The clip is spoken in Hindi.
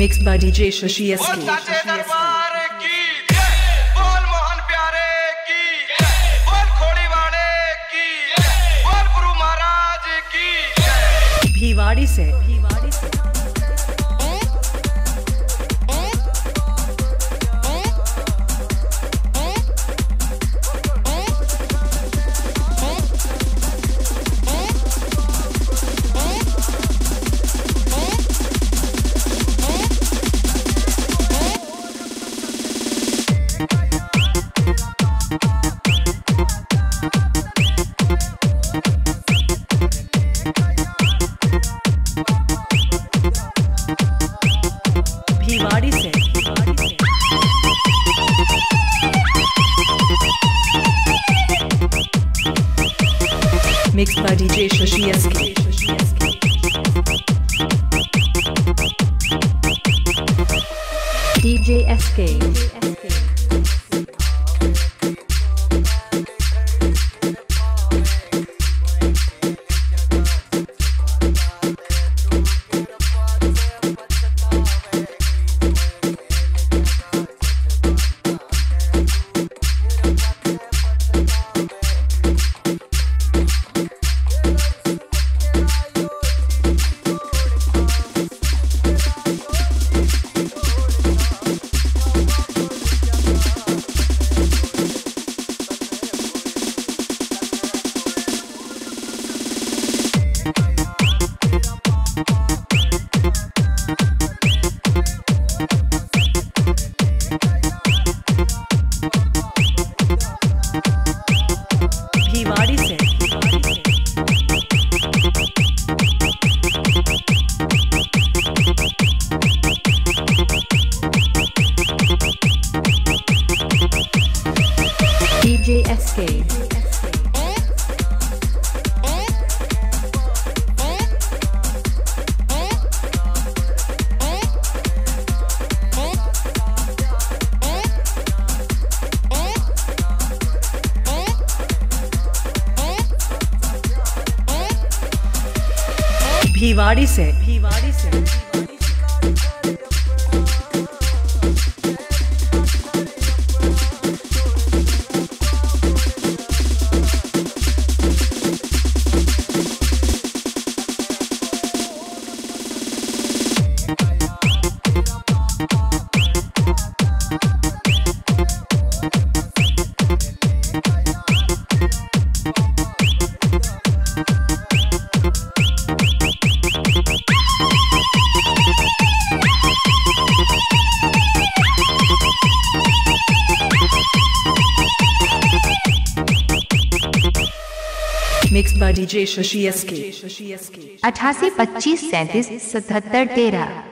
Mixed by DJ Shashi S. दरबार की? बोल मोहन प्यारे की। बोल खोड़ी वाले की। बोल गुरु महाराज की। भिवाड़ी से भिवाड़ी से। mixed by DJ Shashieski. DJ SK. DJ Bhiwadi से भिवाड़ी से। बाय डीजे शशि एसके अठासी पच्चीस सैंतीस सतहत्तर तेरह।